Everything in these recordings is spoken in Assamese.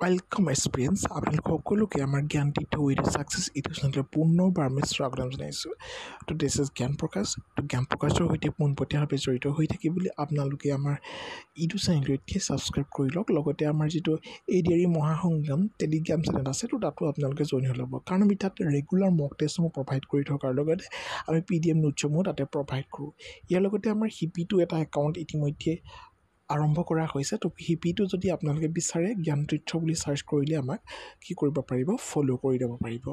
ৱেলকাম এক্সপিৰিয়েঞ্চ আপোনালোক সকলোকে আমাৰ জ্ঞান তীৰ্থ উইথ ছাকচেছ ইউটিউব চেনেললৈ পুনৰবাৰ আমি স্বাগতম জনাইছোঁ তো দিছ ইজ জ্ঞান প্ৰকাশ তো জ্ঞান প্ৰকাশৰ সৈতে পোনপটীয়াভাৱে জড়িত হৈ থাকিবলৈ আপোনালোকে আমাৰ ইউটিউব চেনেলটো এতিয়াই ছাবস্ক্ৰাইব কৰি লওক লগতে আমাৰ যিটো এ ডি আৰ মহাসংগ্ৰাম টেলিগ্ৰাম চেনেল আছে তো তাতো আপোনালোকে জইন হৈ ল'ব কাৰণ আমি তাত ৰেগুলাৰ মক টেষ্টসমূহ প্ৰভাইড কৰি থকাৰ লগতে আমি পি ডি এফ নোটছসমূহ তাতে প্ৰভাইড কৰোঁ ইয়াৰ লগতে আমাৰ হিপিটো এটা একাউণ্ট ইতিমধ্যে আৰম্ভ কৰা হৈছে। তো হিপিটো যদি আপোনালোকে বিচাৰে জ্ঞান তীৰ্থ বুলি চাৰ্চ কৰিলে আমাক কি কৰিব পাৰিব? ফ'ল' কৰি দিব পাৰিব।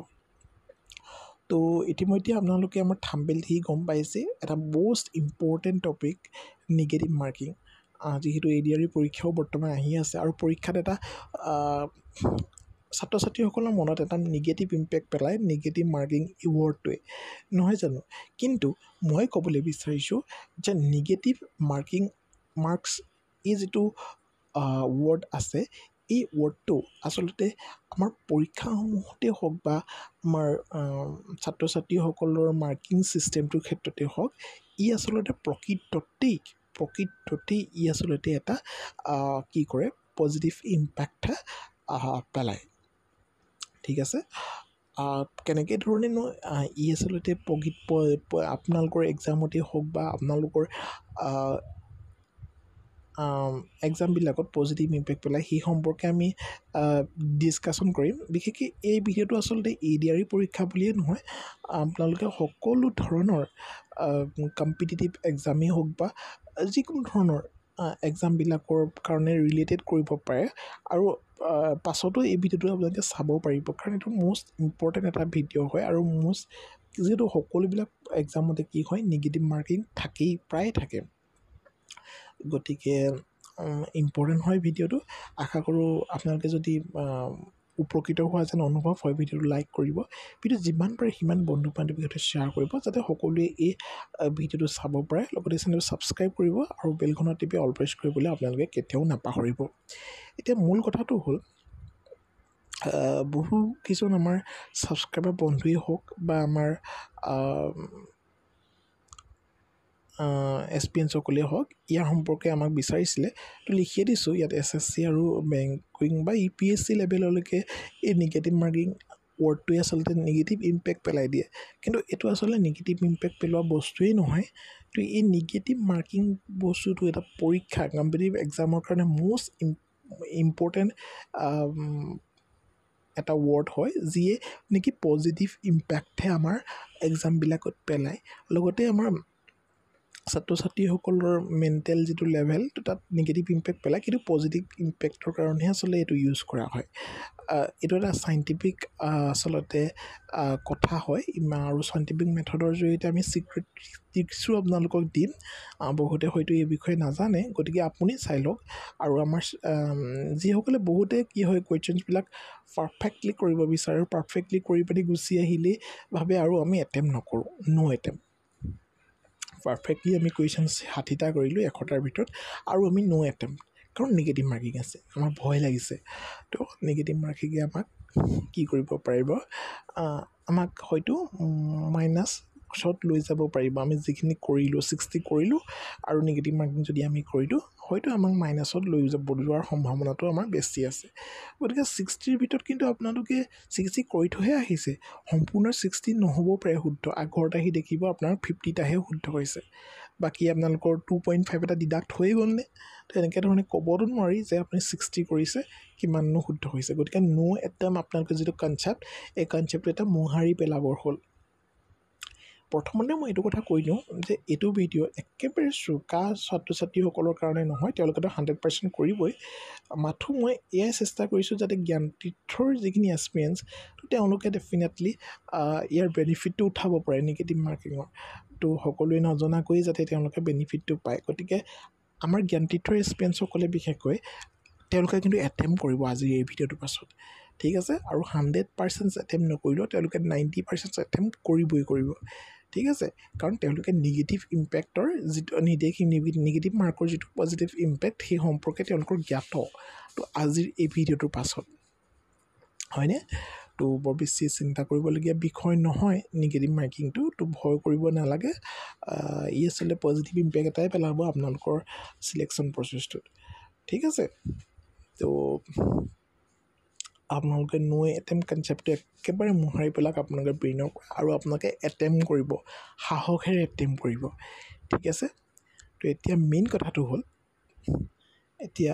তো ইতিমধ্যে আপোনালোকে আমাৰ থাম্বেল সি গম পাইছে। এটা most important topic negative marking যিহেতু এ ডি আৰ ই পৰীক্ষাও বৰ্তমান আহি আছে আৰু পৰীক্ষাত এটা ছাত্ৰ ছাত্ৰীসকলৰ মনত এটা নিগেটিভ ইম্পেক্ট পেলায় নিগেটিভ মাৰ্কিং ই ৱৰ্ডটোৱে নহয় জানো? কিন্তু মই ক'বলৈ বিচাৰিছোঁ যে নিগেটিভ মাৰ্কিং মাৰ্কছ এই যিটো ৱৰ্ড আছে এই ৱৰ্ডটো আচলতে আমাৰ পৰীক্ষাসমূহতে হওক বা আমাৰ ছাত্ৰ ছাত্ৰীসকলৰ মাৰ্কিং ছিষ্টেমটোৰ ক্ষেত্ৰতে হওক ই আচলতে প্ৰকৃততেই প্ৰকৃততেই ই আচলতে এটা কি কৰে পজিটিভ ইম্পেক্ট পেলায়। ঠিক আছে? কেনেকৈ ধৰণেনো ই আচলতে প্ৰকৃত আপোনালোকৰ এক্সামতে হওক বা আপোনালোকৰ এক্সামবিলাকত পজিটিভ ইম্পেক্ট পেলাই সেই সম্পৰ্কে আমি ডিছকাশ্যন কৰিম। বিশেষকৈ এই ভিডিঅ'টো আচলতে এ ডি আৰ ই পৰীক্ষা বুলিয়ে নহয় আপোনালোকে সকলো ধৰণৰ কম্পিটিটিভ এক্সামেই হওক বা যিকোনো ধৰণৰ এক্সামবিলাকৰ কাৰণে ৰিলেটেড কৰিব পাৰে। আৰু পাছতো এই ভিডিঅ'টো আপোনালোকে চাব পাৰিব। কাৰণ এইটো মষ্ট ইম্পৰ্টেণ্ট এটা ভিডিঅ' হয় আৰু মষ্ট যিহেতু সকলোবিলাক এক্সামতে কি হয় নিগেটিভ মাৰ্কিং থাকেই প্ৰায় থাকে। গতিকে ইম্পৰ্টেণ্ট হয় ভিডিঅ'টো। আশা কৰোঁ আপোনালোকে যদি উপকৃত হোৱা যেন অনুভৱ হয় ভিডিঅ'টো লাইক কৰিব। ভিডিঅ' যিমান পাৰে সিমান বন্ধু বান্ধৱীৰ সৈতে শ্বেয়াৰ কৰিব যাতে সকলোৱে এই ভিডিঅ'টো চাব পাৰে। লগতে চেনেলটো ছাবস্ক্ৰাইব কৰিব আৰু বেলখনত টিপি অল প্ৰেছ কৰিবলৈ আপোনালোকে কেতিয়াও নাপাহৰিব। এতিয়া মূল কথাটো হ'ল বহু কিছুমান আমাৰ ছাবস্ক্ৰাইবাৰ বন্ধুৱেই হওক বা আমাৰ এক্সপিৰিয়েঞ্চসকলেই হওক ইয়াৰ সম্পৰ্কে আমাক বিচাৰিছিলে। তো লিখিয়ে দিছোঁ ইয়াত এছ এছ চি আৰু বেংকিং বা ইউ পি এছ চি লেভেললৈকে এই নিগেটিভ মাৰ্কিং ৱৰ্ডটোৱে আচলতে নিগেটিভ ইম্পেক্ট পেলাই দিয়ে। কিন্তু এইটো আচলতে নিগেটিভ ইম্পেক্ট পেলোৱা বস্তুৱেই নহয়। তো এই নিগেটিভ মাৰ্কিং বস্তুটো এটা পৰীক্ষা কম্পিটিভ এক্সামৰ কাৰণে মষ্ট ইম্পৰ্টেণ্ট এটা ৱৰ্ড হয় যিয়ে নেকি পজিটিভ ইম্পেক্টহে আমাৰ এক্সামবিলাকত পেলায়। লগতে আমাৰ ছাত্ৰ ছাত্ৰীসকলৰ মেণ্টেল যিটো লেভেল তাত নিগেটিভ ইম্পেক্ট পেলায়। কিন্তু পজিটিভ ইম্পেক্টৰ কাৰণেহে আচলতে এইটো ইউজ কৰা হয়। এইটো এটা চাইণ্টিফিক আচলতে কথা হয়। আৰু চাইণ্টিফিক মেথডৰ জৰিয়তে আমি চিক্ৰেট টিপছো আপোনালোকক দিম। বহুতে হয়তো এই বিষয়ে নাজানে। গতিকে আপুনি চাই লওক। আৰু আমাৰ যিসকলে বহুতে কি হয় কুৱেশ্যনছবিলাক পাৰফেক্টলি কৰিব বিচাৰে পাৰফেক্টলি কৰি পিনি গুচি আহিলেই ভাবে আৰু আমি এটেম্প নকৰোঁ। ন' এটেম্প পাৰফেক্টলি আমি কুৱেশ্যন ষাঠিটা কৰিলোঁ এশটাৰ ভিতৰত আৰু আমি ন' এটেম্প কাৰণ নিগেটিভ মাৰ্কিং আছে আমাৰ ভয় লাগিছে। তো নিগেটিভ মাৰ্কিঙে আমাক কি কৰিব পাৰিব? আমাক হয়তো মাইনাছ ছত লৈ যাব পাৰিব। আমি যিখিনি কৰিলোঁ ছিক্সটি কৰিলোঁ আৰু নিগেটিভ মাৰ্কিং যদি আমি কৰি দিওঁ হয়তো আমাক মাইনাছত লৈ যাব যোৱাৰ সম্ভাৱনাটো আমাৰ বেছি আছে। গতিকে ছিক্সটিৰ ভিতৰত কিন্তু আপোনালোকে ছিক্সটি কৰি থৈহে আহিছে। সম্পূৰ্ণ ছিক্সটি নহ'বও পাৰে শুদ্ধ। আগঘৰত আহি দেখিব আপোনাৰ ফিফটিটাহে শুদ্ধ হৈছে। বাকী আপোনালোকৰ টু পইণ্ট ফাইভ এটা ডিডাক্ট হৈয়ে গ'লনে তো এনেকৈ ধৰণে ক'বতো নোৱাৰি যে আপুনি ছিক্সটি কৰিছে কিমাননো শুদ্ধ হৈছে। গতিকে ন' একদম আপোনালোকে যিটো কনচেপ্ট এই কনচেপ্টটো এটা মোহাৰি পেলাবৰ হ'ল। প্ৰথমতে মই এইটো কথা কৈ দিওঁ যে এইটো ভিডিঅ' একেবাৰে চোকা ছাত্ৰ ছাত্ৰীসকলৰ কাৰণে নহয় তেওঁলোকেতো হাণ্ড্ৰেড পাৰ্চেণ্ট কৰিবই। মাথো মই এয়াই চেষ্টা কৰিছোঁ যাতে জ্ঞানতীৰ্থৰ যিখিনি এক্সপিৰিয়েঞ্চ তেওঁলোকে ডেফিনেটলি ইয়াৰ বেনিফিটটো উঠাব পাৰে নিগেটিভ মাৰ্কিঙৰ তো সকলোৱে নজনাকৈয়ে যাতে তেওঁলোকে বেনিফিটটো পায়। গতিকে আমাৰ জ্ঞানতীৰ্থৰ এক্সপিৰিয়েঞ্চসকলে বিশেষকৈ তেওঁলোকে কিন্তু এটেম্প কৰিব আজিৰ এই ভিডিঅ'টোৰ পাছত। ঠিক আছে? আৰু হাণ্ড্ৰেড পাৰ্চেণ্ট এটেম্প নকৰিলেও তেওঁলোকে নাইণ্টি পাৰ্চেণ্ট এটেম্প কৰিবই কৰিব। ঠিক আছে? কাৰণ তেওঁলোকে নিগেটিভ ইম্পেক্টৰ যিটো নিৰ্দেশ নিগেটিভ মাৰ্কৰ যিটো পজিটিভ ইম্পেক্ট সেই সম্পৰ্কে তেওঁলোকৰ জ্ঞাত। তো আজিৰ এই ভিডিঅ'টোৰ পাছত হয়নে? তো বৰ বেছি চিন্তা কৰিবলগীয়া বিষয় নহয় নিগেটিভ মাৰ্কিংটো তো ভয় কৰিব নালাগে। ই আচলতে পজিটিভ ইম্পেক্ট এটাই পেলাব আপোনালোকৰ চিলেকশ্যন প্ৰচেছটোত ঠিক আছে? তো আপোনালোকে নো এটেম কনচেপ্টটো একেবাৰে মোহাৰি পেলাওক আপোনালোকে ব্ৰেইনৰ পৰা আৰু আপোনালোকে এটেম্প কৰিব সাহসেৰে এটেম্প কৰিব। ঠিক আছে? তো এতিয়া মেইন কথাটো হ'ল এতিয়া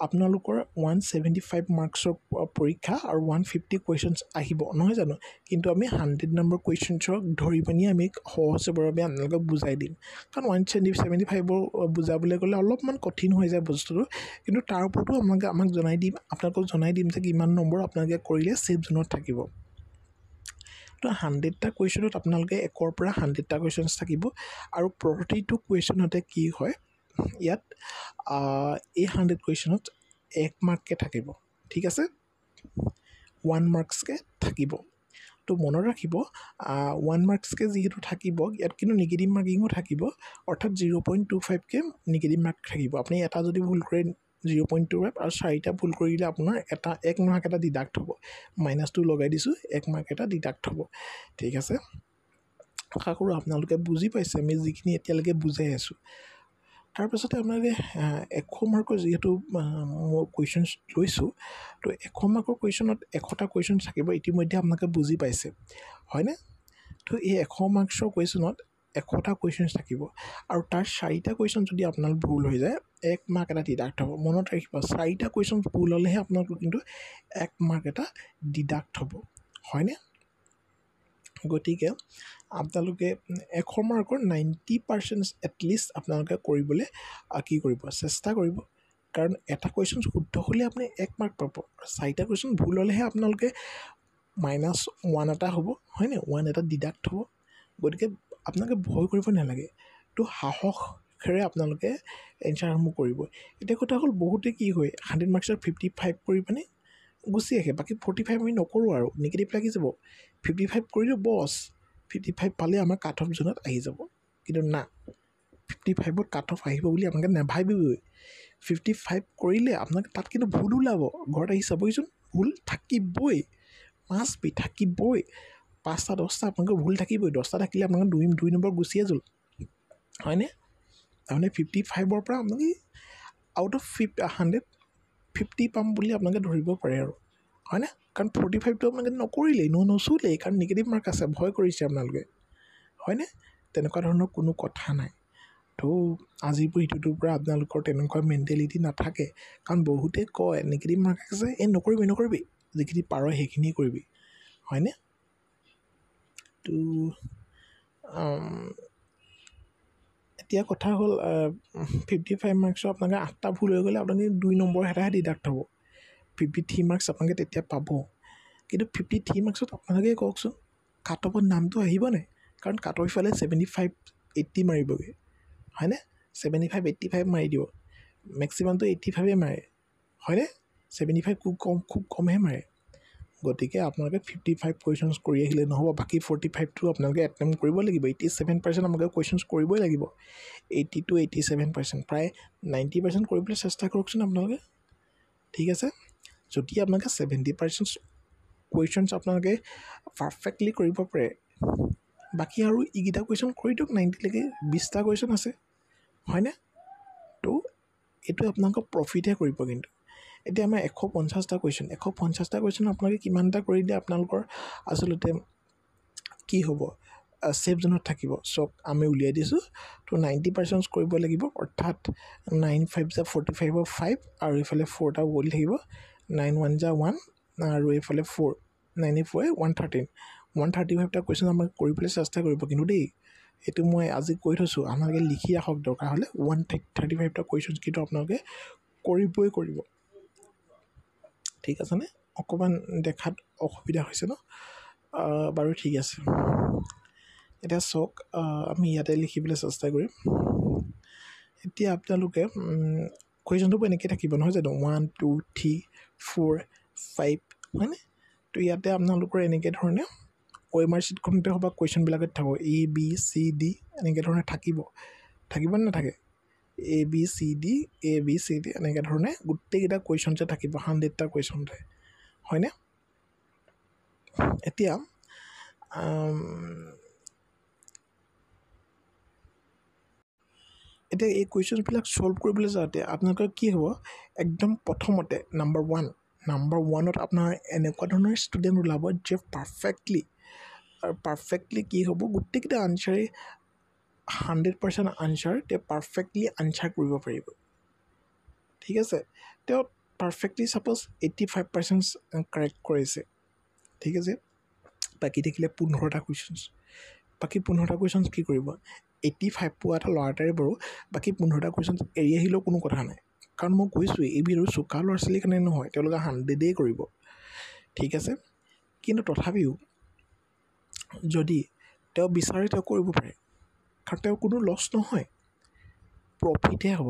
আপোনালোকৰ ওৱান ছেভেণ্টি ফাইভ মাৰ্কছৰ পৰীক্ষা আৰু ওৱান ফিফটি কুৱেশ্যনছ আহিব নহয় জানো? কিন্তু আমি হাণ্ড্ৰেড নম্বৰ কুৱেশ্যনছক ধৰি পিনি আমি সহজভাৱে আপোনালোকক বুজাই দিম। কাৰণ ওৱান ছেভেণ্টি ছেভেণ্টি ফাইভৰ বুজাবলৈ গ'লে অলপমান কঠিন হৈ যায় বস্তুটো। কিন্তু তাৰ ওপৰতো আপোনালোকে আমাক জনাই দিম আপোনালোকক জনাই দিম যে কিমান নম্বৰ আপোনালোকে কৰিলে ছেফ জোনত থাকিব। তো হাণ্ড্ৰেডটা কুৱেশ্যনত আপোনালোকে একৰ পৰা হাণ্ড্ৰেডটা কুৱেশ্যনছ থাকিব। আৰু প্ৰতিটো কুৱেশ্যনতে কি হয় ইয়াত এই হাণ্ড্ৰেড কুৱেশ্যনত এক মাৰ্ককৈ থাকিব ঠিক আছে? ওৱান মাৰ্কছকৈ থাকিব। তো মনত ৰাখিব ওৱান মাৰ্কছকৈ যিহেতু থাকিব ইয়াত কিন্তু নিগেটিভ মাৰ্কিঙো থাকিব অৰ্থাৎ জিৰ' পইণ্ট টু ফাইভকৈ নিগেটিভ মাৰ্ক থাকিব। আপুনি এটা যদি ভুল কৰে জিৰ' পইণ্ট টু ফাইভ আৰু চাৰিটা ভুল কৰিলে আপোনাৰ এটা এক মাৰ্ক এটা ডিডাক্ট হ'ব। মাইনাছটো লগাই দিছোঁ এক মাৰ্ক এটা ডিডাক্ট হ'ব। ঠিক আছে? আশা কৰোঁ আপোনালোকে বুজি পাইছে আমি যিখিনি এতিয়ালৈকে বুজাই আছোঁ। তাৰপাছতে আপোনালোকে এশ মাৰ্কৰ যিহেতু মই কুৱেশ্যনছ লৈছোঁ তো এশ মাৰ্কৰ কুৱেশ্যনত এশটা কুৱেশ্যন থাকিব ইতিমধ্যে আপোনালোকে বুজি পাইছে। হয়নে? তো এই এশ মাৰ্কছৰ কুৱেশ্যনত এশটা কুৱেশ্যনছ থাকিব আৰু তাৰ চাৰিটা কুৱেশ্যন যদি আপোনালোক ভুল হৈ যায় এক মাৰ্ক এটা ডিডাক্ট হ'ব। মনত ৰাখিব চাৰিটা কুৱেশ্যন ভুল হ'লেহে আপোনালোকৰ কিন্তু এক মাৰ্ক এটা ডিডাক্ট হ'ব। হয়নে? গতিকে আপোনালোকে এশ মাৰ্কৰ নাইণ্টি পাৰ্চেণ্ট এটলিষ্ট আপোনালোকে কৰিবলৈ কি কৰিব? চেষ্টা কৰিব। কাৰণ এটা কুৱেশ্যন শুদ্ধ হ'লে আপুনি এক মাৰ্ক পাব। চাৰিটা কুৱেশ্যন ভুল হ'লেহে আপোনালোকে মাইনাছ ওৱান এটা হ'ব হয়নে ওৱান এটা ডিডাক্ট হ'ব। গতিকে আপোনালোকে ভয় কৰিব নালাগে। তো সাহসেৰে আপোনালোকে এনচাৰসমূহ কৰিব। এতিয়া কথা হ'ল বহুতে কি হয় হাণ্ড্ৰেড মাৰ্কছৰ ফিফটি ফাইভ কৰি পিনে গুচি আহে। বাকী ফৰ্টি ফাইভ আমি নকৰোঁ আৰু। নিগেটিভ লাগি যাব। ফিফটি ফাইভ কৰিলোঁ বছ। ফিফটি ফাইভ পালে আমাৰ কাট অফ জোনত আহি যাব। কিন্তু না ফিফটি ফাইভত কাট অফ আহিব বুলি আপোনালোকে নাভাবিবই। ফিফটি ফাইভ কৰিলে আপোনালোকে তাত কিন্তু ভুল ওলাব। ঘৰত আহি চাবহিচোন ভুল থাকিবই। মাছ বি থাকিবই। পাঁচটা দহটা আপোনালোকৰ ভুল থাকিবই। দহটা থাকিলে আপোনালোকে দুই দুই নম্বৰ গুচিয়ে যোল হয়নে? তাৰমানে ফিফটি ফাইভৰ পৰা আপোনালোকে out of five hundred fifty পাম বুলি আপোনালোকে ধৰিব পাৰে আৰু। হয়নে? কাৰণ ফৰ্টি ফাইভটো আপোনালোকে নকৰিলেই ন নচুলেই কাৰণ নিগেটিভ মাৰ্ক আছে ভয় কৰিছে আপোনালোকে। হয়নে? তেনেকুৱা ধৰণৰ কোনো কথা নাই। তো আজিৰ সিটোটোৰ পৰা আপোনালোকৰ তেনেকুৱা মেণ্টেলিটি নাথাকে কাৰণ বহুতে কয় নিগেটিভ মাৰ্ক আছে এই নকৰিবি নকৰিবি যিখিনি পাৰ সেইখিনিয়ে কৰিবি। হয়নে? তো এতিয়া কথা হ'ল ফিফটি ফাইভ মাৰ্কছৰ আপোনালোকে আঠটা ভুল হৈ গ'লে আপোনালোকে দুই নম্বৰ এটাহে ডিডাক্ট হ'ব। ফিফটি থ্ৰী মাৰ্কছ আপোনালোকে তেতিয়া পাব। কিন্তু ফিফটি থ্ৰী মাৰ্কছত আপোনালোকে কওকচোন কাট অফত নামটো আহিব নাই? কাৰণ কাট অফ ইফালে ছেভেণ্টি ফাইভ এইট্টি মাৰিবগৈ। হয়নে? ছেভেণ্টি ফাইভ এইট্টি ফাইভ মাৰি দিব। মেক্সিমামটো এইট্টি ফাইভে মাৰে। হয়নে? ছেভেণ্টি ফাইভ খুব কম খুব কমহে মাৰে। গতিকে আপোনালোকে ফিফটি ফাইভ কুৱেশ্যনছ কৰি আহিলে নহ'ব। বাকী ফৰ্টি ফাইভটো আপোনালোকে এটেম্প কৰিব লাগিব। এইটি ছেভেন পাৰ্চেণ্ট আপোনালোকে কুৱেশ্যনছ কৰিবই লাগিব। Eighty two eighty seven percent প্ৰায় নাইণ্টি পাৰ্চেণ্ট কৰিবলৈ চেষ্টা কৰকচোন আপোনালোকে। ঠিক আছে? যদি আপোনালোকে ছেভেণ্টি পাৰ্চেণ্ট কুৱেশ্যনছ আপোনালোকে পাৰফেক্টলি কৰিব পাৰে বাকী আৰু এইকেইটা কুৱেশ্যন কৰি দিয়ক নাইণ্টিলৈকে বিছটা কুৱেশ্যন আছে হয়নে? তো এইটো আপোনালোকক প্ৰফিটহে কৰিব কিন্তু। এতিয়া আমাৰ এশ পঞ্চাছটা কুৱেশ্যন এশ পঞ্চাছটা কুৱেশ্যন আপোনালোকে কিমানটা কৰি দিয়ে আপোনালোকৰ আচলতে কি হ'ব? ছেফ জোনত থাকিব। চক আমি উলিয়াই দিছোঁ তো নাইণ্টি পাৰ্চেণ্ট কৰিব লাগিব অৰ্থাৎ নাইন ফাইভ জা ফৰ্টি ফাইভৰ ফাইভ আৰু এইফালে ফ'ৰটা বলি থাকিব। নাইন ওৱান জা ওৱান আৰু এইফালে ফ'ৰ নাইন এই four one thirteen one thirty ফাইভটা question আমাক কৰিবলৈ চেষ্টা কৰিব কিন্তু দেই এইটো মই আজি কৈ থৈছোঁ আপোনালোকে লিখি ৰাখক দৰকাৰ হ'লে। ওৱান থাৰ্টি ফাইভটা কুৱেশ্যনছ কিন্তু আপোনালোকে কৰিবই কৰিব। ঠিক আছেনে অকণমান দেখাত অসুবিধা হৈছে ন? বাৰু ঠিক আছে। এতিয়া চাওক আমি ইয়াতে লিখিবলৈ চেষ্টা কৰিম। এতিয়া আপোনালোকে কুৱেশ্যনটো এনেকৈ থাকিব নহয় জানো? One two three four five হয়নে তো ইয়াতে আপোনালোকৰ এনেকৈ ধৰণে অ' এম আৰ চিটখনতে হওক বা কুৱেশ্যনবিলাকত থাকিব এ বি চি ডি এনেকৈ ধৰণে থাকিব। থাকিব নে নাথাকে? A B C D A B C D এনেকৈ ধৰণে গোটেইকেইটা কুৱেশ্যনছে থাকিব হাণ্ড্ৰেডটা কুৱেশ্যনতে হয়নে? এতিয়া এতিয়া এই কুৱেশ্যনছবিলাক ছল্ভ কৰিবলৈ যাওঁতে আপোনালোকৰ কি হ'ব? একদম প্ৰথমতে নাম্বাৰ ওৱান নাম্বাৰ ওৱানত আপোনাৰ এনেকুৱা ধৰণৰ ষ্টুডেণ্ট ওলাব যে পাৰফেক্টলি আৰু পাৰফেক্টলি কি হ'ব? গোটেইকেইটা আনচাৰেই হাণ্ড্ৰেড পাৰ্চেণ্ট আনচাৰ তেওঁ পাৰফেক্টলি আনচাৰ কৰিব পাৰিব। ঠিক আছে? তেওঁ perfectly suppose eighty five percent correct কৰিছে। ঠিক আছে? বাকী থাকিলে পোন্ধৰটা কুৱেশ্যনছ বাকী পোন্ধৰটা কুৱেশ্যনছ কি কৰিব? এইট্টি ফাইভ পোৱা এটা ল'ৰা এটাৰে বাৰু বাকী পোন্ধৰটা কুৱেশ্যনছ এৰি আহিলেও কোনো কথা নাই। কাৰণ মই কৈছোঁৱেই এই ভিডিঅ' চোকা ল'ৰা ছোৱালীৰ কাৰণে নহয় তেওঁলোকে হাণ্ড্ৰেডেই কৰিব। ঠিক আছে? কিন্তু তথাপিও যদি তেওঁ বিচাৰে তেওঁ কৰিব পাৰে। কাৰণ তেওঁৰ কোনো লছ নহয়। প্ৰফিটহে হ'ব।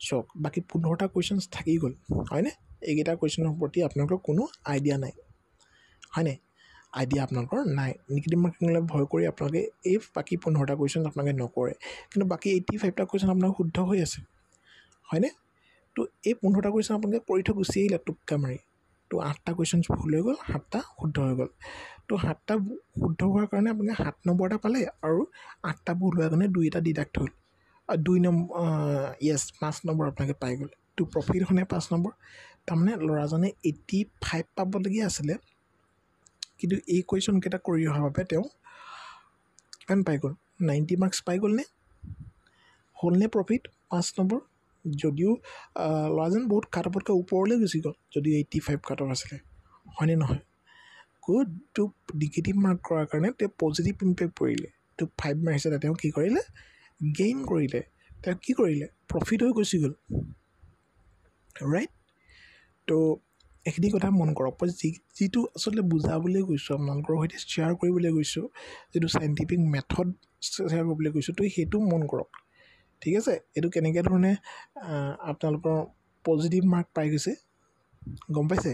চাওক বাকী পোন্ধৰটা কুৱেশ্যনছ থাকি গ'ল। হয়নে? এইকেইটা কুৱেশ্যনৰ প্ৰতি আপোনালোকৰ কোনো আইডিয়া নাই। হয়নে? আইডিয়া আপোনালোকৰ নাই। নিগেটিভ মাৰ্কিঙলৈ ভয় কৰি আপোনালোকে এই বাকী পোন্ধৰটা কুৱেশ্যন আপোনালোকে নকৰে। কিন্তু বাকী এইটি ফাইভটা কুৱেশ্যন আপোনাৰ শুদ্ধ হৈ আছে। হয়নে? তো এই পোন্ধৰটা কুৱেশ্যন আপোনালোকে কৰি থৈ গুচি আহিলে টোপকা মাৰি। তো আঠটা কুৱেশ্যনছ ভুল হৈ গ'ল সাতটা শুদ্ধ হৈ গ'ল। তো সাতটা শুদ্ধ হোৱাৰ কাৰণে আপোনালোকে সাত নম্বৰ এটা পালে আৰু আঠটা ভুল হোৱাৰ কাৰণে দুই এটা ডিডাক্ট হ'ল দুই নম্বৰ য়েছ পাঁচ নম্বৰ আপোনালোকে পাই গ'লে। তো প্ৰফিট হ'লে পাঁচ নম্বৰ? তাৰমানে ল'ৰাজনে এইটি ফাইভ পাবলগীয়া আছিলে। কিন্তু এই কুৱেশ্যনকেইটা কৰি অহাৰ বাবে তেওঁ কিমান পাই গ'ল। নাইণ্টি মাৰ্কছ পাই গ'লনে? হ'লনে প্ৰফিট পাঁচ নম্বৰ। যদিও ল'ৰাজন বহুত কাট অফতকৈ ওপৰলৈ গুচি গ'ল যদিও এইটি ফাইভ কাট অফ আছিলে। হয়নে নহয়? গুড টু নিগেটিভ মাৰ্ক কৰাৰ কাৰণে তেওঁ পজিটিভ ইম্পেক্ট পৰিলে। টু ফাইভ মাৰিছিলে তেওঁ কি কৰিলে? গেইন কৰিলে। তেওঁ কি কৰিলে? প্ৰফিট হৈ গুচি গ'ল। ৰাইট তো এইখিনি কথা মন কৰক। যি যিটো আচলতে বুজাবলৈ গৈছোঁ আপোনালোকৰ সৈতে শ্বেয়াৰ কৰিবলৈ গৈছোঁ যিটো চাইণ্টিফিক মেথড শ্বেয়াৰ কৰিবলৈ গৈছোঁ তো সেইটো মন কৰক। ঠিক আছে? এইটো কেনেকৈ ধৰণে আপোনালোকৰ পজিটিভ মাৰ্ক পাই গৈছে গম পাইছে?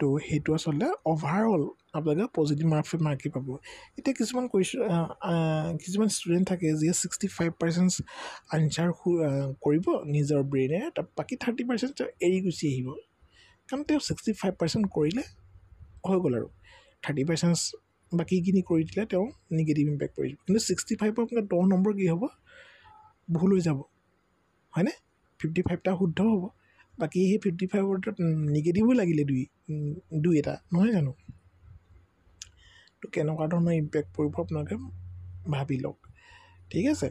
তো সেইটো আচলতে অভাৰঅল আপোনালোকে পজিটিভ মাৰ্ক মাৰ্কেই পাব। এতিয়া কিছুমান কুৱেশ্যন কিছুমান ষ্টুডেণ্ট থাকে যিয়ে ছিক্সটি ফাইভ পাৰ্চেণ্ট আনচাৰ কৰিব নিজৰ ব্ৰেইনে তাৰ বাকী থাৰ্টি পাৰ্চেণ্ট এৰি গুচি আহিব। কাৰণ তেওঁ ছিক্সটি ফাইভ পাৰ্চেণ্ট কৰিলে হৈ গ'ল আৰু। থাৰ্টি পাৰ্চেণ্ট বাকীখিনি কৰি দিলে তেওঁ নিগেটিভ ইম্পেক্ট পৰিব কিন্তু ছিক্সটি ফাইভৰ আপোনাৰ দহ নম্বৰ কি হ'ব? ভুল হৈ যাব। হয়নে? ফিফটি ফাইভটা শুদ্ধ হ'ব। বাকী সেই ফিফটি ফাইভৰ নিগেটিভো লাগিলে দুই দুই এটা। নহয় জানো? তো কেনেকুৱা ধৰণৰ ইম্পেক্ট পৰিব আপোনালোকে ভাবি লওক। ঠিক আছে?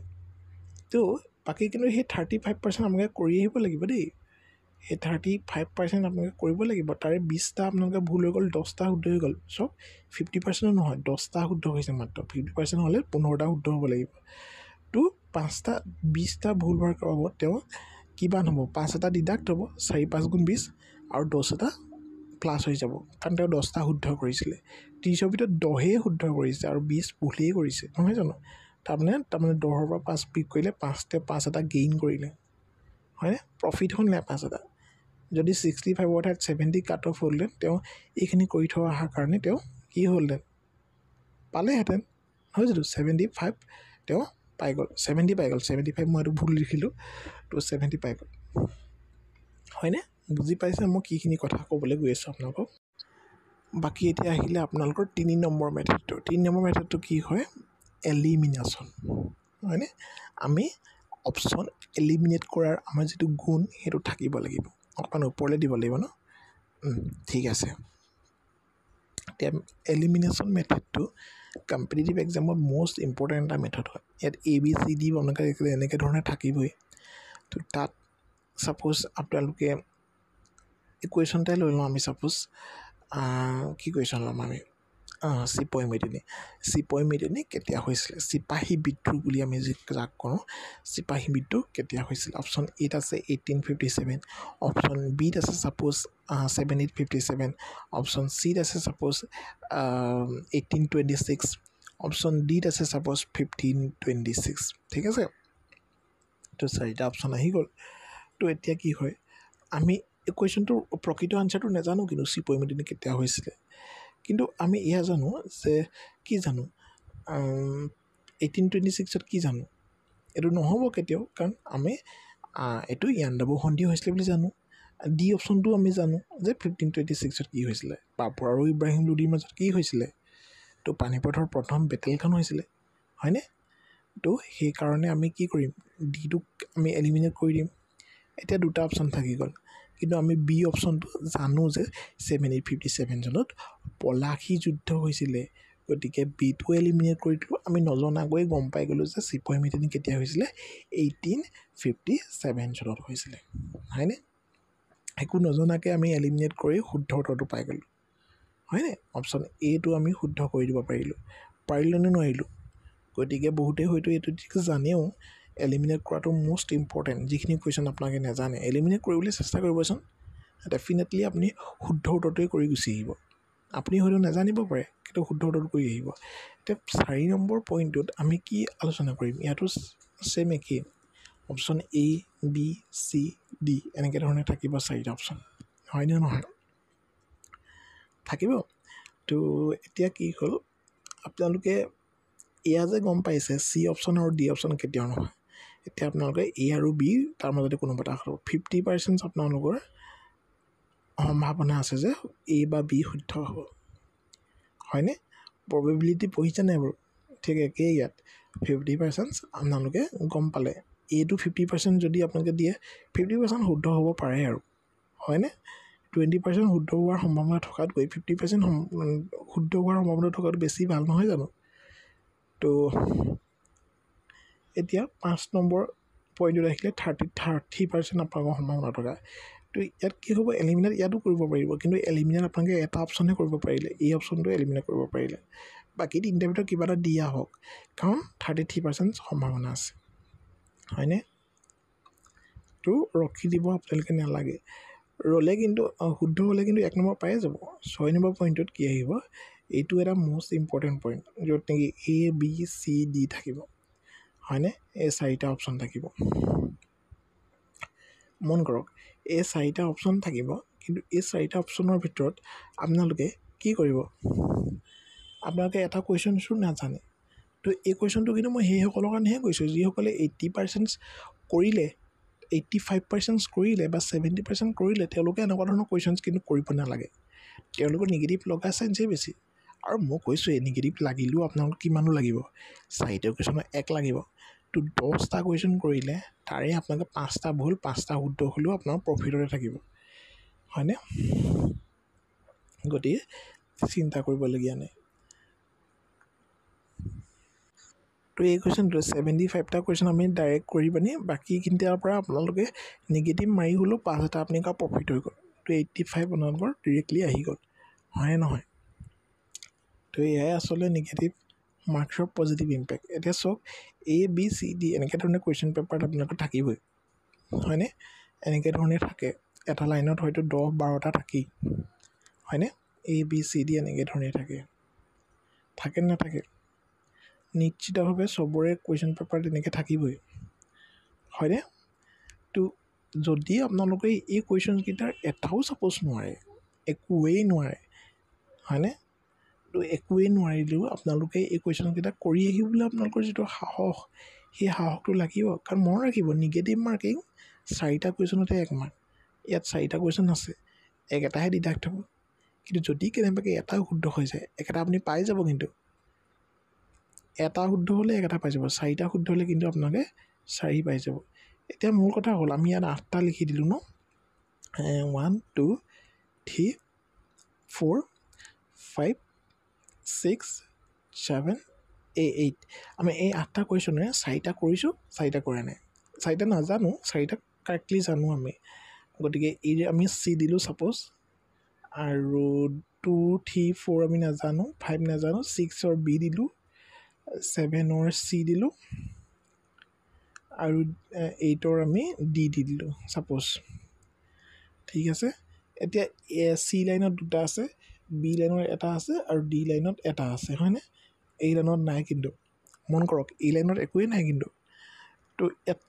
তো বাকী কিন্তু সেই থাৰ্টি ফাইভ পাৰ্চেণ্ট আপোনালোকে কৰি আহিব লাগিব দেই। সেই থাৰ্টি ফাইভ পাৰ্চেণ্ট আপোনালোকে কৰিব লাগিব। তাৰে বিছটা আপোনালোকে ভুল হৈ গ'ল দহটা শুদ্ধ হৈ গ'ল। চব ফিফটি পাৰ্চেণ্টো নহয় দহটা শুদ্ধ হৈছে মাত্ৰ। ফিফটি পাৰ্চেণ্ট হ'লে পোন্ধৰটা শুদ্ধ হ'ব লাগিব। তো পাঁচটা বিছটা ভুল হোৱাৰ বাবদ তেওঁ কিমান হ'ব? পাঁচ এটা ডিডাক্ট হ'ব চাৰি পাঁচ গুণ বিছ আৰু দহ এটা প্লাছ হৈ যাব। কাৰণ তেওঁ দহটা শুদ্ধ কৰিছিলে। ত্ৰিছৰ ভিতৰত দহেই শুদ্ধ কৰিছে আৰু বিছ ভুলেই কৰিছে। নহয় জানো? তাৰমানে তাৰমানে দহৰ পৰা পাঁচ পিক কৰিলে পাঁচতে পাঁচ এটা গেইন কৰিলে। হয়নে? প্ৰফিট নাই পাঁচ এটা। যদি ছিক্সটি ফাইভৰ ঠাইত ছেভেণ্টি কাট অফ হ'লহেঁতেন তেওঁ এইখিনি কৰি থৈ অহাৰ কাৰণে তেওঁ কি হ'লহেঁতেন পালেহেঁতেন। নহয় জানো? ছেভেণ্টি ফাইভ তেওঁ পাই গ'ল। ছেভেণ্টি পাই গ'ল। ছেভেণ্টি ফাইভ মই এইটো ভুল লিখিলোঁ তো ছেভেণ্টি পাই গ'ল। হয়নে? বুজি পাইছে? মই কিখিনি কথা ক'বলৈ গৈ আছোঁ আপোনালোকক। বাকী এতিয়া আহিলে আপোনালোকৰ তিনি নম্বৰ মেথডটো। তিনি নম্বৰ মেথডটো কি হয়? এলিমিনেশ্যন হয়নে? আমি অপশ্যন এলিমিনেট কৰাৰ আমাৰ যিটো গুণ সেইটো থাকিব লাগিব। অকণমান ওপৰলৈ দিব লাগিব ন? ঠিক আছে। এতিয়া এলিমিনেশ্যন মেথডটো কম্পিটিটিভ এক্সামত মষ্ট ইম্পৰ্টেণ্ট এটা মেথড হয়। ইয়াত এ বি চি ডি এনেকৈ এনেকৈ ধৰণে থাকিবই। তো তাত ছাপ'জ আপোনালোকে কুৱেশ্যন এটাই লৈ লওঁ আমি ছাপ'জ কি কুৱেশ্যন ল'ম আমি? চিপৈ মেদিনী চিপৈ মেদিনী কেতিয়া হৈছিলে চিপাহী বিদ্ৰোহ বুলি আমি যি যাক কওঁ চিপাহী বিদ্ৰোহ কেতিয়া হৈছিলে অপশ্যন এইট আছে এইটিন ফিফটি ছেভেন অপশ্যন বিত আছে suppose seven eight fifty seven option চিত আছে suppose eighteen twenty six option ডিত আছে ছাপ'জ ফিফটিন টুৱেণ্টি ছিক্স ঠিক আছে তো চাৰিটা অপশ্যন আহি গ'ল তো এতিয়া কি হয় আমি কুৱেশ্যনটোৰ প্ৰকৃত আনচাৰটো নাজানো কিন্তু চিপৈ মেদিনী কেতিয়া হৈছিলে কিন্তু আমি এয়া জানো যে কি জানো এইটিন টুৱেণ্টি ছিক্সত কি জানো? এইটো নহ'ব কেতিয়াও কাৰণ আমি এইটো ইয়াণ্ডাবু সন্ধি হৈছিলে বুলি জানো। ডি অপশ্যনটো আমি জানো যে ফিফটিন টুৱেণ্টি ছিক্সত কি হৈছিলে বাপুৰ আৰু ইব্ৰাহিম লোডিৰ মাজত কি হৈছিলে। তো পানীপথৰ প্ৰথম বেটেলখন হৈছিলে হয়নে? তো সেইকাৰণে আমি কি কৰিম ডিটোক আমি এলিমিনেট কৰি দিম। এতিয়া দুটা অপশ্যন থাকি গ'ল কিন্তু আমি বি অপশ্যনটো জানো যে ছেভেন এইট ফিফটি ছেভেন চনত পলাশী যুদ্ধ হৈছিলে গতিকে বিটো এলিমিনেট কৰি দিলোঁ আমি নজনাকৈ গম পাই গ'লোঁ যে চিপাহী মিটিং কেতিয়া হৈছিলে এইটিন ফিফটি ছেভেন চনত হৈছিলে। হয়নে? একো নজনাকৈ আমি এলিমিনেট কৰি শুদ্ধ উত্তৰটো পাই গ'লোঁ। হয়নে? অপশ্যন এটো আমি শুদ্ধ কৰি দিব পাৰিলোঁ। পাৰিলোঁ নে নোৱাৰিলোঁ? গতিকে বহুতেই হয়তো এইটো জানেও এলিমিনেট কৰাটো মষ্ট ইম্পৰ্টেণ্ট যিখিনি কুৱেশ্যন আপোনালোকে নাজানে এলিমিনেট কৰিবলৈ চেষ্টা কৰিবচোন। ডেফিনেটলি আপুনি শুদ্ধ উত্তৰটোৱে কৰি গুচি আহিব। আপুনি হয়তো নাজানিব পাৰে কিন্তু শুদ্ধ উত্তৰটো কৰি আহিব। এতিয়া চাৰি নম্বৰ পইণ্টটোত আমি কি আলোচনা কৰিম? ইয়াতো ছেম একেই। Option A B C D এনেকৈ ধৰণে থাকিব চাৰিটা অপশ্যন হয়নে নহয়? থাকিব? তো এতিয়া কি হ'ল? আপোনালোকে এয়া যে গম পাইছে চি অপশ্যন আৰু ডি অপশ্যন কেতিয়াও নহয়। এতিয়া আপোনালোকে এ আৰু বি তাৰ মাজতে কোনোবা এটা ফিফটি পাৰ্চেণ্ট আপোনালোকৰ সম্ভাৱনা আছে যে এ বা বি শুদ্ধ হ'ব। হয়নে? প্ৰবেবিলিটি পঢ়িছে নাই বাৰু? ঠিক একেই ইয়াত। ফিফটি পাৰ্চেণ্ট আপোনালোকে গম পালে। এইটো ফিফটি পাৰ্চেণ্ট যদি আপোনালোকে দিয়ে ফিফটি পাৰ্চেণ্ট শুদ্ধ হ'ব পাৰে আৰু। হয়নে? টুৱেণ্টি পাৰ্চেণ্ট শুদ্ধ হোৱাৰ সম্ভাৱনা থকাতকৈ ফিফটি পাৰ্চেণ্ট শুদ্ধ হোৱাৰ সম্ভাৱনা থকাটো বেছি ভাল নহয় জানো? তো এতিয়া পাঁচ নম্বৰ পইণ্টত আহিলে থাৰ্টি থাৰ্টি পাৰ্চেণ্ট আপোনালোকৰ সম্ভাৱনা থকা। তো ইয়াত কি হ'ব? এলিমিনেট ইয়াতো কৰিব পাৰিব কিন্তু এলিমিনেট আপোনালোকে এটা অপশ্যনহে কৰিব পাৰিলে। এই অপশ্যনটো এলিমিনেট কৰিব পাৰিলে। বাকী তিনিটাৰ ভিতৰত কিবা এটা দিয়া হওক কাৰণ থাৰ্টি থ্ৰী পাৰ্চেণ্ট সম্ভাৱনা আছে। হয়নে? তো ৰখি দিব আপোনালোকে নালাগে। ৰ'লে কিন্তু শুদ্ধ হ'লে কিন্তু এক নম্বৰ পায়ে যাব। ছয় নম্বৰ পইণ্টত কি আহিব? এইটো এটা মষ্ট ইম্পৰ্টেণ্ট পইণ্ট য'ত নেকি এ বি চি ডি থাকিব। হয়নে? এই চাৰিটা অপশ্যন থাকিব। মন কৰক এই চাৰিটা অপশ্যন থাকিব। কিন্তু এই চাৰিটা অপশ্যনৰ ভিতৰত আপোনালোকে কি কৰিব? আপোনালোকে এটা কুৱেশ্যনছো নাজানে। তো এই কুৱেশ্যনটো কিন্তু মই সেইসকলৰ কাৰণেহে কৈছোঁ। যিসকলে এইট্টি পাৰ্চেণ্ট কৰিলে এইট্টি ফাইভ পাৰ্চেণ্ট কৰিলে বা ছেভেণ্টি পাৰ্চেণ্ট কৰিলে তেওঁলোকে এনেকুৱা ধৰণৰ কুৱেশ্যনছ কিন্তু কৰিব নালাগে। তেওঁলোকৰ নিগেটিভ লগা চান্সেই বেছি। আৰু মই কৈছোঁৱেই নিগেটিভ লাগিলেও আপোনালোক কিমানো লাগিব? চাৰিটা কুৱেশ্যনত এক লাগিব। দহটা কুৱেশ্যন কৰিলে তাৰে আপোনালোকে পাঁচটা ভুল পাঁচটা শুদ্ধ হ'লেও আপোনাৰ প্ৰফিটতে থাকিব। হয়নে? গতিকে চিন্তা কৰিবলগীয়া নাই। তো এই কুৱেশ্যনটো ছেভেণ্টি ফাইভটা কুৱেশ্যন আমি ডাইৰেক্ট কৰি পিনি বাকীখিনিৰ পৰা আপোনালোকে নিগেটিভ মাৰি হ'লেও পাঁচ এটা আপুনি কা প্ৰফিট হৈ গ'ল। তো এইট্টি ফাইভ আপোনালোকৰ ডিৰেক্টলি আহি গ'ল। হয়নে নহয়? তো এয়াই আচলতে নিগেটিভ মাৰ্কছৰ পজিটিভ ইম্পেক্ট এতিয়া চাওক এ বি চি ডি এনেকৈ ধৰণে কুৱেশ্যন পেপাৰত আপোনালোকৰ থাকিবই। হয়নে? এনেকৈ ধৰণে থাকে। এটা লাইনত হয়তো দহ বাৰটা থাকেই। হয়নে? এ বি চি ডি এনেকৈ ধৰণে থাকে। থাকে নাথাকে? নিশ্চিতভাৱে চবৰে কুৱেশ্যন পেপাৰ তেনেকৈ থাকিবই। হয়নে? তো যদি আপোনালোকে এই কুৱেশ্যনকেইটাৰ এটাও ছাপ'জ নোৱাৰে একোৱেই নোৱাৰে হয়নে? তো একোৱেই নোৱাৰিলেও আপোনালোকে এই কুৱেশ্যনকেইটা কৰি আহিবলৈ আপোনালোকৰ যিটো সাহস সেই সাহসটো লাগিব। কাৰণ মনত ৰাখিব নিগেটিভ মাৰ্কিং চাৰিটা কুৱেশ্যনতে এক মাৰ্ক ইয়াত চাৰিটা কুৱেশ্যন আছে। এক এটাহে ডিডাক্ট হ'ব। কিন্তু যদি কেনেবাকৈ এটা শুদ্ধ হৈ যায় একেটা আপুনি পাই যাব কিন্তু। এটা শুদ্ধ হ'লে একেটা পাই যাব চাৰিটা শুদ্ধ হ'লে কিন্তু আপোনালোকে চাৰি পাই যাব। এতিয়া মোৰ কথা হ'ল আমি ইয়াত আঠটা লিখি দিলোঁ ন? One two three four five six seven এই এইট আমি এই আঠটা কুৱেশ্যনেৰে চাৰিটা কৰিছোঁ চাৰিটা কৰা নাই। চাৰিটা নাজানো চাৰিটা কাৰেক্টলি জানো আমি। গতিকে এই আমি চি দিলোঁ ছাপ'জ আৰু টু থ্ৰী ফ'ৰ আমি নাজানো ফাইভ নাজানো ছিক্সৰ বি দিলোঁ ছেভেনৰ চি দিলোঁ আৰু এইটৰ আমি ডি দি দিলোঁ ছাপ'জ ঠিক আছে? এতিয়া চি লাইনত দুটা আছে। বি লাইনত এটা আছে আৰু ডি লাইনত এটা আছে হয়নে? এই লাইনত নাই কিন্তু। মন কৰক এই লাইনত একোৱেই নাই কিন্তু। তো ইয়াত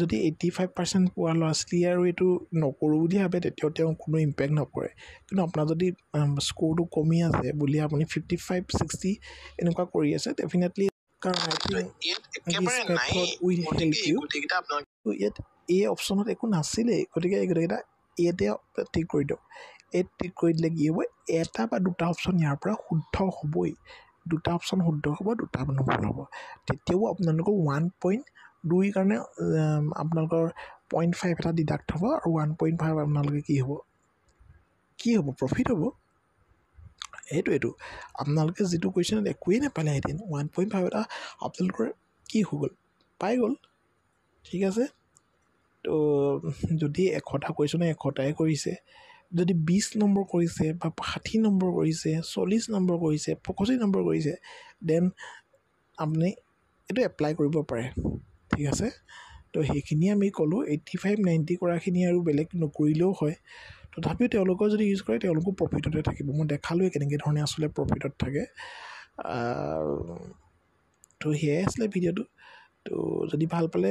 যদি এইটি ফাইভ পাৰ্চেণ্ট পোৱা ল'ৰা ছোৱালীয়ে আৰু এইটো নকৰোঁ বুলি ভাবে তেতিয়াও তেওঁ কোনো ইম্পেক্ট নপৰে কিন্তু আপোনাৰ যদি স্ক'ৰটো কমি আছে বুলি আপুনি ফিফটি ফাইভ ছিক্সটি এনেকুৱা কৰি আছে ডেফিনেটলি কাৰণ ইয়াত এই অপশ্যনত একো নাছিলেই গতিকে এই গোটেইকেইটা ইয়াতে ঠিক কৰি দিয়ক। এই ঠিক কৰি দিলে কি হ'ব? এটা বা দুটা অপশ্যন ইয়াৰ পৰা শুদ্ধ হ'বই। দুটা অপশ্যন শুদ্ধ হ'ব দুটা ভুল হ'ব তেতিয়াও আপোনালোকৰ ওৱান পইণ্ট দুই কাৰণে আপোনালোকৰ পইণ্ট ফাইভ এটা ডিডাক্ট হ'ব আৰু ওৱান পইণ্ট ফাইভ আপোনালোকে কি হ'ব? কি হ'ব? প্ৰফিট হ'ব? সেইটোৱেইটো আপোনালোকে যিটো কুৱেশ্যনত একোৱেই নাপালেহেঁতেন ওৱান পইণ্ট ফাইভ এটা আপোনালোকৰ কি হৈ গ'ল? পাই গ'ল। ঠিক আছে? তো যদি এশটা কুৱেশ্যনে এশটাই কৰিছে যদি বিছ নম্বৰ কৰিছে বা ষাঠি নম্বৰ কৰিছে চল্লিছ নম্বৰ কৰিছে পঁয়ষষ্ঠি নম্বৰ কৰিছে দেন আপুনি এইটো এপ্লাই কৰিব পাৰে। ঠিক আছে? তো সেইখিনি আমি ক'লোঁ এইট্টি ফাইভ নাইণ্টি কৰাখিনি আৰু বেলেগ নকৰিলেও হয়। তথাপিও তেওঁলোকৰ যদি ইউজ কৰে তেওঁলোকো প্ৰফিটতে থাকিব। মই দেখালোৱে কেনেকৈ ধৰণে আচলতে প্ৰফিটত থাকে। তো সেয়াই আছিলে ভিডিঅ'টো। তো যদি ভাল পালে